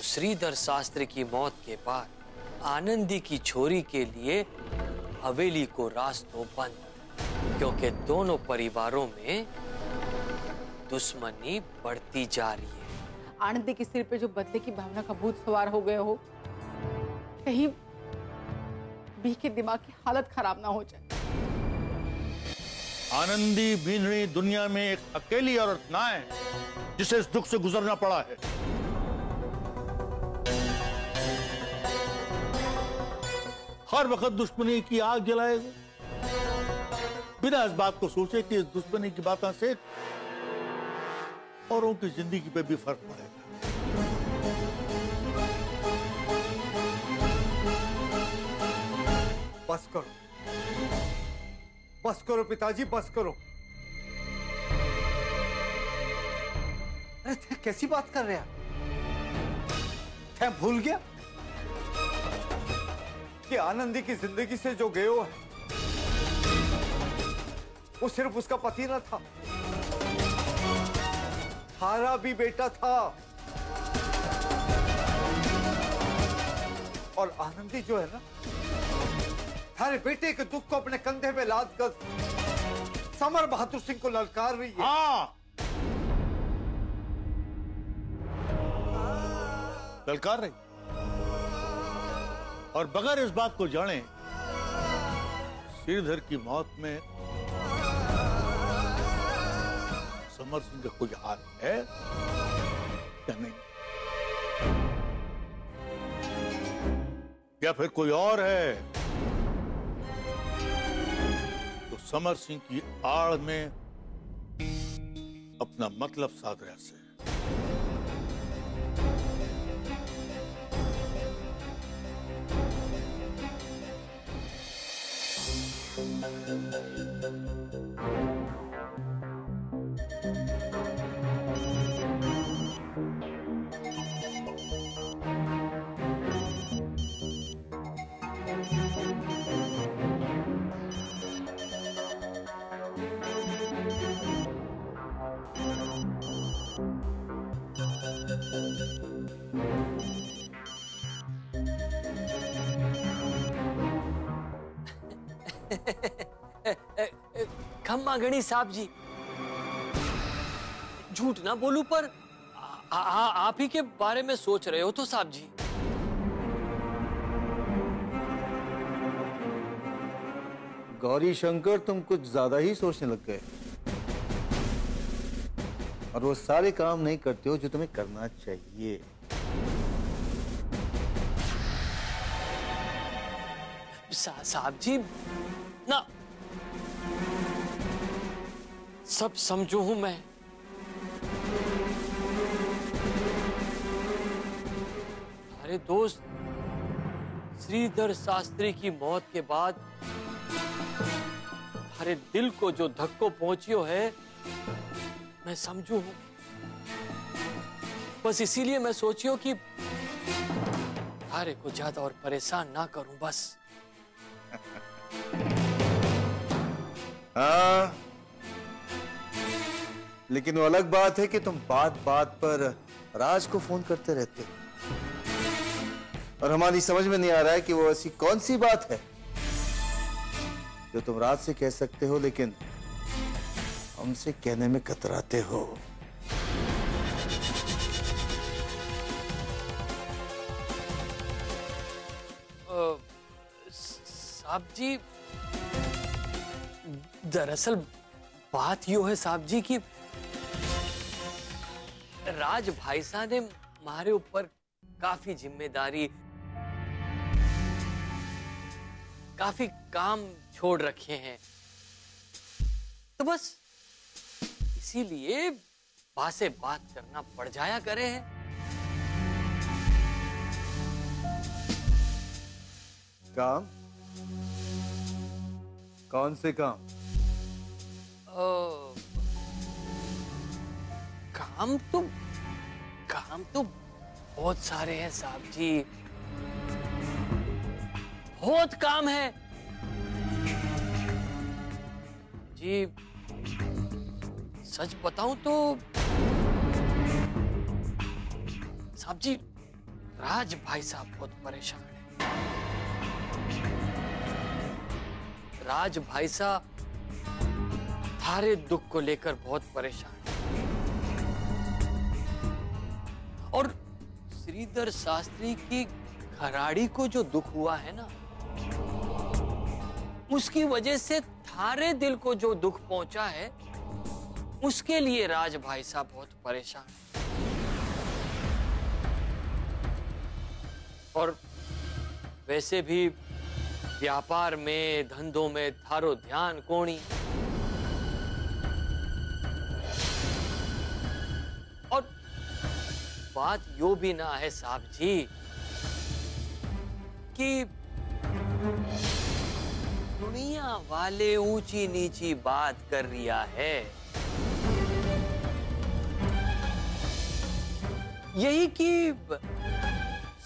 तो श्रीधर शास्त्री की मौत के बाद आनंदी की छोरी के लिए हवेली को रास्तों बंद क्योंकि दोनों परिवारों में दुश्मनी बढ़ती जा रही है। आनंदी के सिर पे जो बदले की भावना का भूत सवार हो गए हो कहीं बी के दिमाग की हालत खराब ना हो जाए। आनंदी बीनड़ी दुनिया में एक अकेली औरत ना है जिसे इस दुख से गुजरना पड़ा है। हर वक्त दुश्मनी की आग जलाएगा। बिना इस बात को सोचे कि इस दुश्मनी की बातें से औरों की ज़िंदगी पे भी फ़र्क पड़ेगा। बस करो। बस करो पिताजी, बस करो। अरे कैसी बात कर रहे हैं? भूल गया। कि आनंदी की ज़िंदगी से जो गयो है, वो सिर्फ़ उसका पति ना था। हारा भी बेटा था। और आनंदी जो है ना थारे बेटे के दुख को अपने कंधे में लाद कर समर बहादुर सिंह को ललकार रही है। हाँ। ललकार रही? और बगैर इस बात को जाने, श्रीधर की मौत में समर सिंह का कोई हाथ है या नहीं? या फिर कोई और है? तो समर सिंह की आड़ में अपना मतलब साध रहा से। खम्मा गणी साहब जी झूठ ना बोलू पर आ, आ, आप ही के बारे में सोच रहे हो तो साहब जी गौरी शंकर तुम कुछ ज़्यादा ही सोचने लग गए। और वो सारे काम नहीं करते हो जो तुम्हें करना चाहिए। सा, साहब जी ना सब समझू हूँ मैं। अरे दोस्त, श्रीधर शास्त्री की मौत के बाद हमारे दिल को जो धक्को पहुंचियो है, मैं समझू हूँ। बस इसीलिए मैं सोचियो कि थारे को ज़्यादा और परेशान ना करूँ, बस। हाँ लेकिन वो अलग बात है कि तुम बात बात पर राज को फ़ोन करते रहते हो। और हमारी समझ में नहीं आ रहा है कि वो ऐसी कौन सी बात है जो तुम राज से कह सकते हो, लेकिन हमसे कहने में कतराते हो। साहब जी, दरअसल बात यो है साहब जी की राज भाई साहब ने हमारे ऊपर काफ़ी ज़िम्मेदारी काफ़ी काम छोड़ रखे हैं। तो बस इसीलिए बात से बात करना पड़ जाया करे है। काम? कौन से काम? ओ, काम तो काम तो बहुत सारे हैं साहब जी। बहुत काम है। जी, सच बताऊँ तो साहब जी, राज भाई साहब बहुत परेशान है। राज भाई साहब थारे दुख को लेकर बहुत परेशान श्रीधर शास्त्री की घराड़ी को जो दुख हुआ है ना, उसकी वजह से थारे दिल को जो दुख पहुँचा है, उसके लिए राज भाई साहब बहुत परेशान और वैसे भी व्यापार में, धंधों में थारो ध्यान कोणी बात यो भी ना है साहब जी, कि दुनिया वाले ऊँची नीची बात कर रिया है। यही कि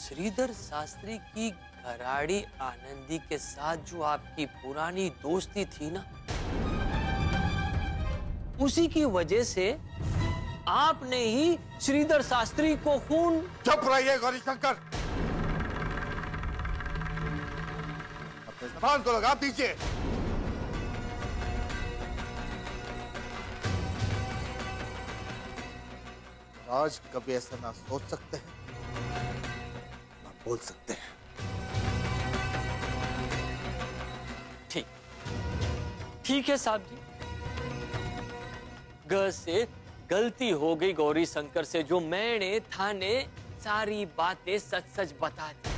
श्रीधर शास्त्री की घराड़ी आनंदी के साथ जो आपकी पुरानी दोस्ती थी ना, उसी की वजह से आपने ही श्रीधर शास्त्री को खून चुप रहिए गौरी शंकर अपने जबान को लगा दीजिए। आज कभी ऐसा ना सोच सकते हैं ना बोल सकते हैं। ठीक। ठीक है साहब जी। घर से गलती हो गई गौरी शंकर से, जो मैंने, थाने सारी बातें सच सच बता दी।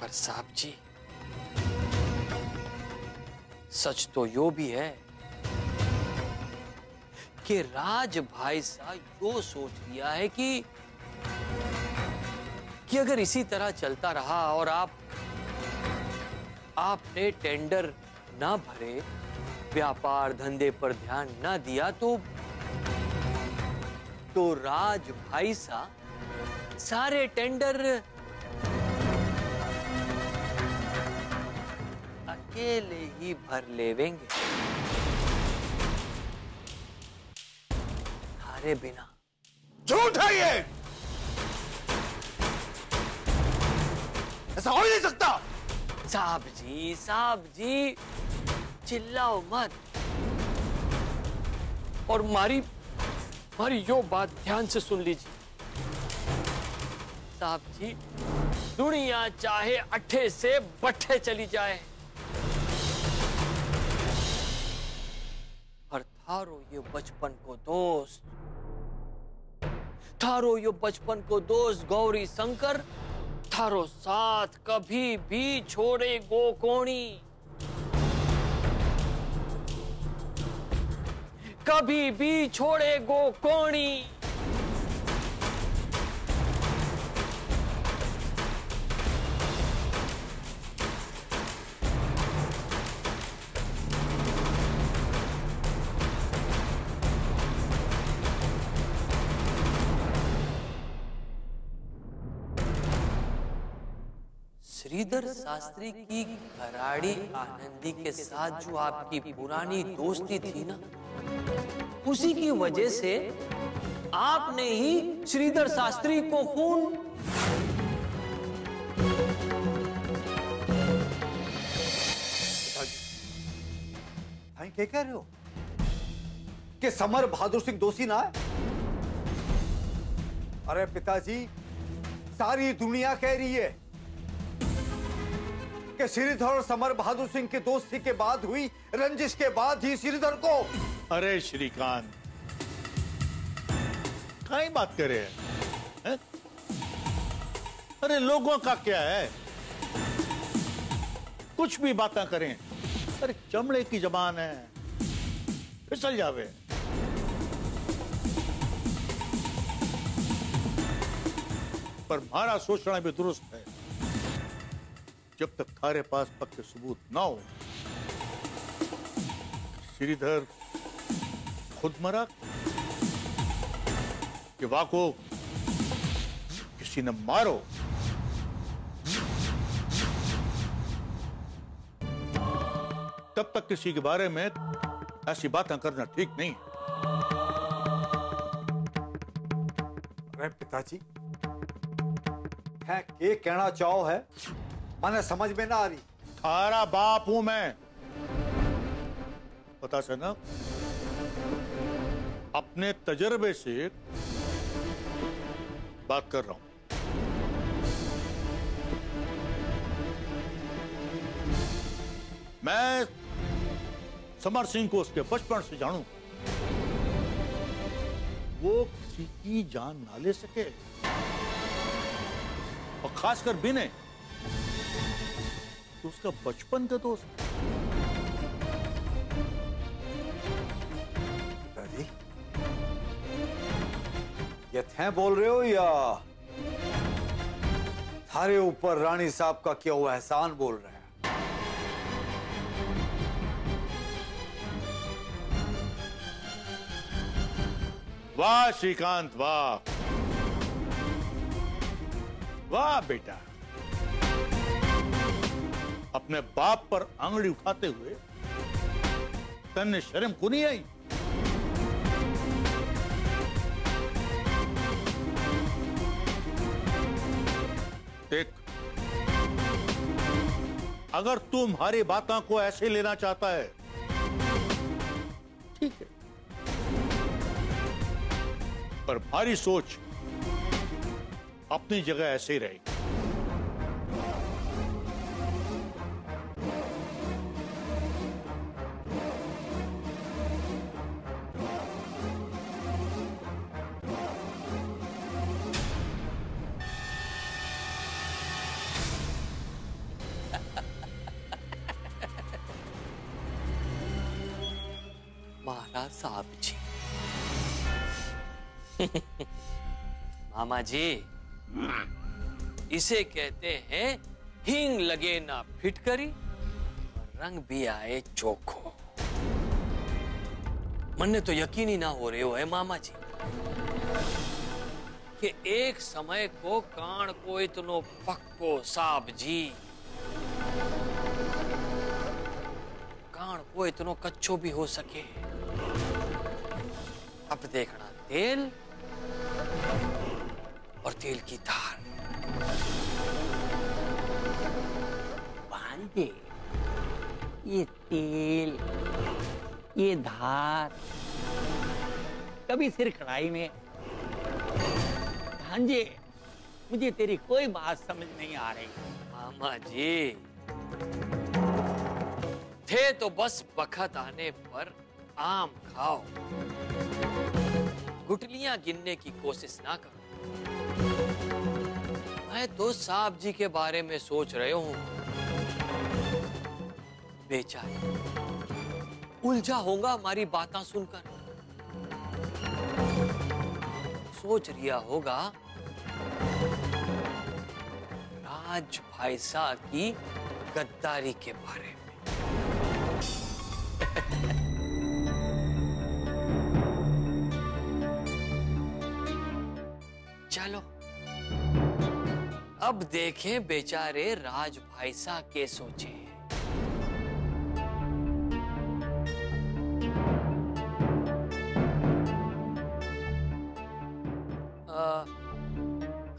पर साहब जी, सच तो यो भी है कि राज भाई साहब यो सोच लिया है कि कि अगर इसी तरह चलता रहा और आप, आपने टेंडर ना भरे व्यापार धंधे पर ध्यान ना दिया तो तो राज भाई सा सारे टेंडर अकेले ही भर लेवेंगे। हारे बिना। झूठ है ये! ऐसा हो ही नहीं सकता! साहब जी साहब जी। चिल्लाओ मत। और मारी मारी यो बात ध्यान से सुन लीजिए। साहब जी, दुनिया चाहे अट्ठे से बट्ठे चली जाए। पर थारो ये बचपन को दोस्त, थारो यो बचपन को दोस्त गौरी शंकर, थारो साथ कभी भी छोड़े गो कोणी। कभी भी छोड़े गो कोणी। श्रीधर शास्त्री की घराड़ी आनंदी के साथ जो आपकी पुरानी दोस्ती थी ना उसी की वजह से आपने ही श्रीधर शास्त्री को खून भाई, क्या कह रहे हो? कि समर बहादुर सिंह दोषी ना है? अरे पिताजी, सारी दुनिया कह रही है कि श्रीधर और समर बहादुर सिंह की दोस्ती के बाद हुई, रंजिश के बाद ही श्रीधर को अरे, श्रीकांत। कहीं बात करे? हैं? अरे, लोगों का क्या है? कुछ भी बातें करें। अरे, चमड़े की जबान है। फिसल जावे। पर मारा सोचना भी दुरुस्त है। जब तक थारे पास पक्के सबूत ना हो। श्रीधर खुद मरा कि वाको किसी ने मारो? तब तक किसी के बारे में ऐसी बातें करना ठीक नहीं। अरे पिताजी है के कहना चाहो है? मैंने समझ में ना आ रही। थारा बाप हूँ मैं। पता चला अपने तजर्बे से बात कर रहा हूँ। मैं समर सिंह को उसके बचपन से जानू। वो किसी की जान ना ले सके और खासकर बिने तो उसका बचपन का दोस्त। ये थे बोल रहे हो या? थारे ऊपर रानी साहब का क्या हुआ एहसान बोल रहे हैं? वाह, श्रीकांत, वाह। वाह, बेटा। अपने बाप पर आंगड़ी उठाते हुए तन्ने शर्म को नहीं आई? अगर तू हमारी बातों को ऐसे लेना चाहता है। ठीक है। पर भारी सोच अपनी जगह ऐसे ही रहेगी। महाराज जी मामा जी इसे कहते हैं हींग लगे ना फिटकरी और रंग भी आए चोखो। मन्ने तो यकीन ही ना हो रहे हो, है मामा जी कि एक समय को कान को इतनो पक्को साहब जी। कान को इतनो कच्चो भी हो सके। अब देखना, तेल और तेल की धार। भांजे ये तेल, ये धार। कभी सिर कढ़ाई में। भांजे, मुझे तेरी कोई बात समझ नहीं आ रही। मामा जी, थे तो बस बखत आने पर आम खाओ। गुटलियाँ गिनने की कोशिश ना करो। मैं तो साहब जी के बारे में सोच रहे हूँ। बेचारे, उलझा होगा हमारी बातें सुनकर। सोच रिया होगा, राज भाई साहब की गद्दारी के बारे में। चलो। अब देखें बेचारे राज भाई साहब के सोचे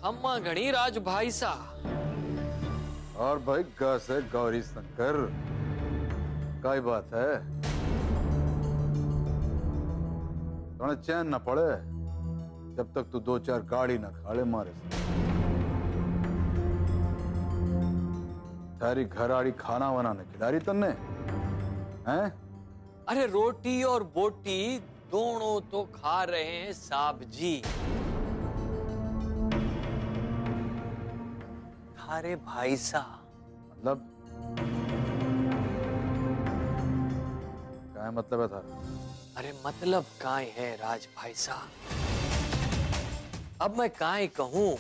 खम्मा घड़ी राज भाई साहब और भाई गा से गौरी शंकर। काय बात है? थोड़ा चैन न पड़े। जब तक तू दो चार गाड़ी ना खाले मारे से। थारी घराड़ी खाना बनाने खिलारी तन्ने। हैं? अरे रोटी और बोटी दोनों तो खा रहे हैं साहब जी। थारे भाई साहब। मतलब? क्या मतलब है थारा अरे मतलब काय है राज भाई साहब? अब मैं काय कहूँ?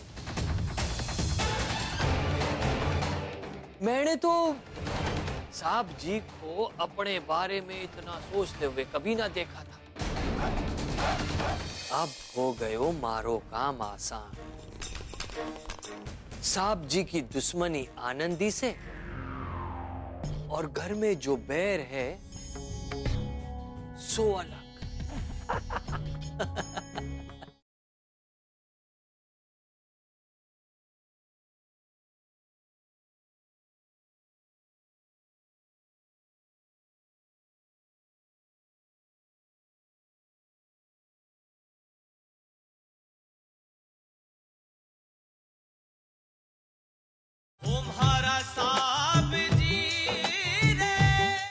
मैंने तो साहब जी को अपने बारे में इतना सोचते हुए कभी ना देखा था। अब हो गयो मारो काम आसान। साहब जी की दुश्मनी आनंदी से और घर में जो बैर है, सो अलग।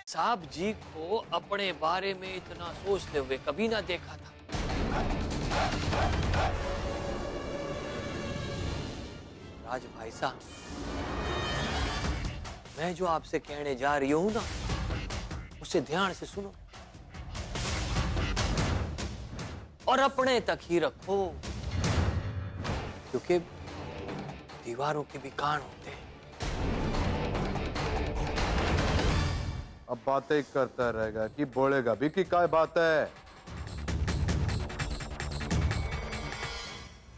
साहब जी को अपने बारे में इतना सोचते हुए कभी ना देखा था। राज भाई साहब, मैं जो आपसे कहने जा रही हूँ ना, उसे ध्यान से सुनो। और अपने तक ही रखो, क्योंकि दीवारों के भी कान होते हैं। अब बातें करता रहेगा कि बोलेगा भी कि क्या बात है।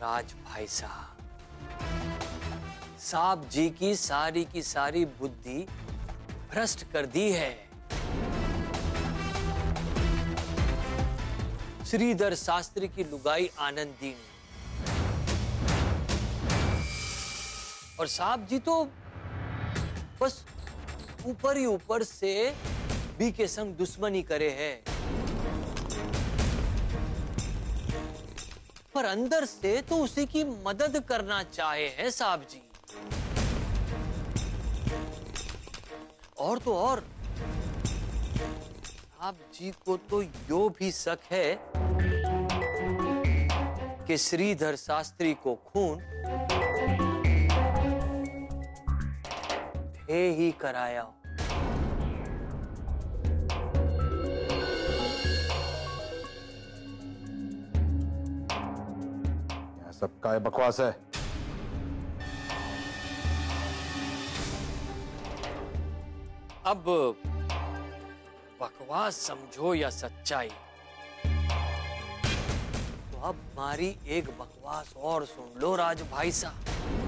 राज भाई साहब साहब जी की सारी की सारी बुद्धि भ्रष्ट कर दी है। श्रीधर शास्त्री की लुगाई आनंदी ने और साहब जी तो बस ऊपर ही ऊपर से बी के संग दुश्मनी करे है। पर अंदर से तो उसी की मदद करना चाहे हैं साहब जी। और तो और। साहब जी को तो यो भी शक है कि श्रीधर शास्त्री को खून थे ही कराया हो। यह सब काय बकवास है। अब बकवास समझो या सच्चाई। तो अब हमारी एक बकवास और सुन लो राज भाई साहब।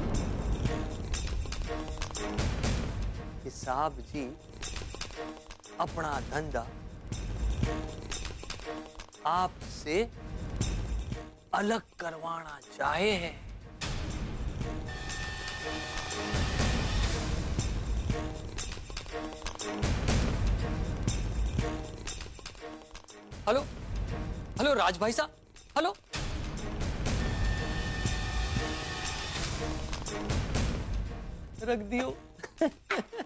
कि साहब जी, अपना धंधा आपसे अलग करवाना चाहे हैं। हेलो? हेलो, राज भाई साहब? हेलो? रख दियो।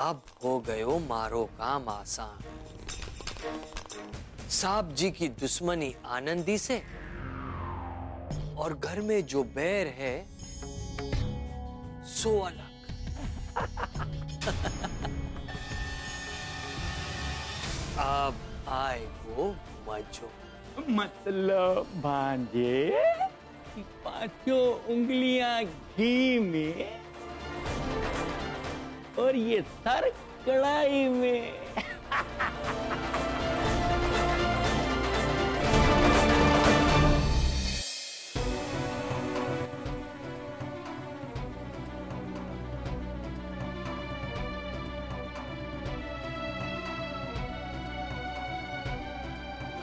अब हो गयो मारो काम आसान। साहब जी की दुश्मनी आनंदी से और घर में जो बैर है, सो अलग। अब आए वो मजो। मतलब भांजे पाँचों उंगलियाँ घी में और ये सर कढ़ाई में।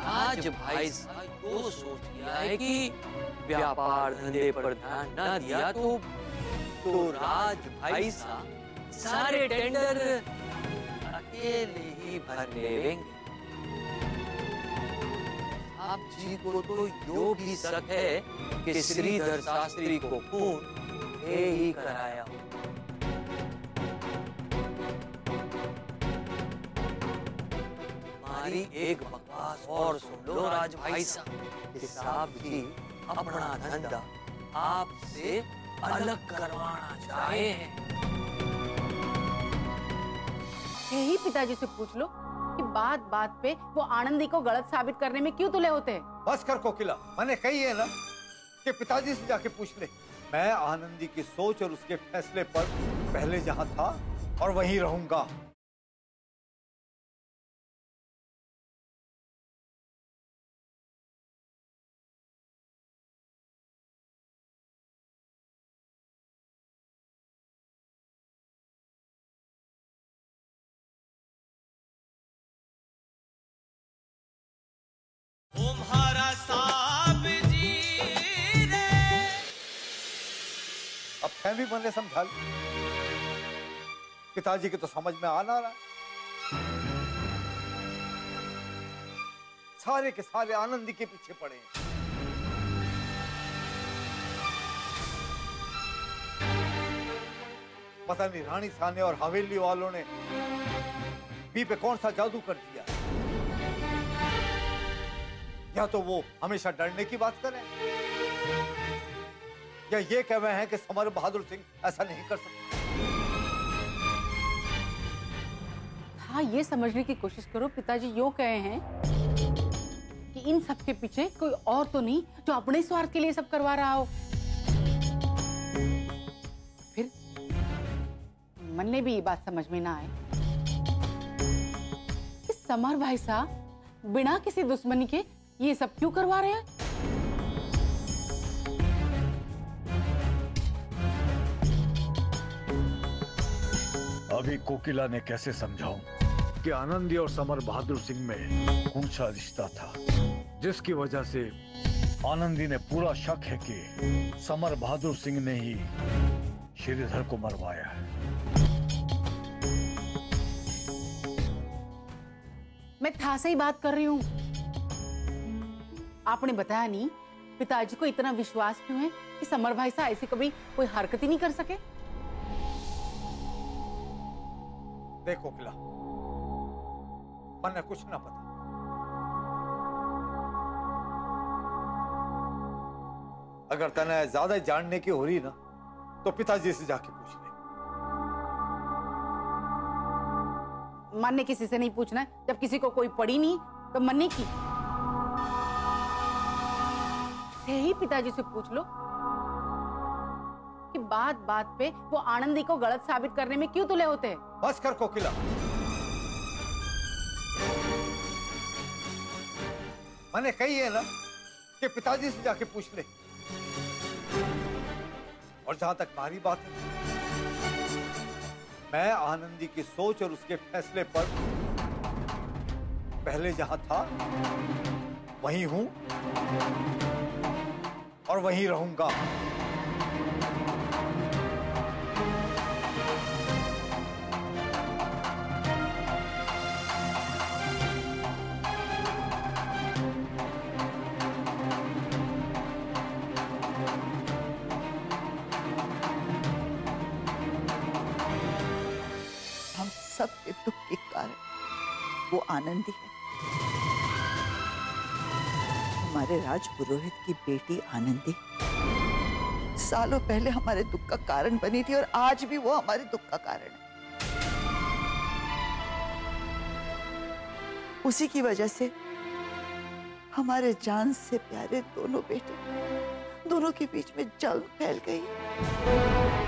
आज भाई साहब सोच लिया है कि व्यापार धंधे पर ध्यान न दिया तो तो राज भाई साहब सारे टेंडर अकेले ही भर लेंगे आप जी को तो यो भी शक है कि श्रीधर शास्त्री को खून ये ही कराया हो। हमारी एक बकवास और सुन लो राज भाई साहब साहब जी, अपना धंधा आपसे अलग करवाना चाहे हैं। यही पिताजी से पूछ लो कि बात बात पे वो आनंदी को गलत साबित करने में क्यों तुले होते हैं? बस कर कोकिला मैंने कही है ना कि पिताजी से जाके पूछ ले। मैं आनंदी की सोच और उसके फैसले पर पहले जहाँ था और वहीं रहूँगा। अब फैमिली मैंने समझा ली। पिताजी के तो समझ में आ ना रहा। सारे के सारे आनंदी के पीछे पड़े हैं। पता नहीं, रानी साने और हवेली वालों ने बी पे कौन सा जादू कर दिया? या तो वो हमेशा डरने की बात करें? या ये कह रहे हैं कि समर बहादुर सिंह ऐसा नहीं कर सकते। हाँ ये समझने की कोशिश करो, पिताजी यूँ कहे हैं कि इन सब के पीछे कोई और तो नहीं जो अपने स्वार्थ के लिए सब करवा रहा हो। फिर मन ने भी ये बात समझ में ना आए समर भाई साहब बिना किसी दुश्मनी के ये सब क्यों करवा रहे हैं? अभी कोकिला ने कैसे समझाऊं कि आनंदी और समर बहादुर सिंह में ऊँचा रिश्ता था, जिसकी वजह से आनंदी ने पूरा शक है कि समर बहादुर सिंह ने ही श्रीधर को मरवाया है। मैं था से ही बात कर रही हूँ। आपने बताया नहीं, पिताजी को इतना विश्वास क्यों है कि समर भाई साहब ऐसी कभी कोई हरकत ही नहीं कर सके? देखो किला मने कुछ ना पता। अगर तने ज़्यादा जानने की हो रही ना तो पिताजी से जाके पूछ ले। मन ने किसी से नहीं पूछना है। जब किसी को कोई पड़ी नहीं तो मन ने की? यही पिताजी से पूछ लो कि बात बात पे वो आनंदी को गलत साबित करने में क्यों तुले होते हैं? बस कर कोकिला मैंने कही है ना कि पिताजी से जाके पूछ ले। और जहाँ तक हमारी बात है, मैं आनंदी की सोच और उसके फैसले पर पहले जहाँ था, वहीं हूँ और वहीं रहूँगा। वो आनंदी है। हमारे राज पुरोहित की बेटी आनंदी। सालों पहले हमारे दुख का कारण बनी थी और आज भी वो हमारे दुख का कारण है। उसी की वजह से हमारे जान से प्यारे दोनों बेटे दोनों के बीच में जंग फैल गई।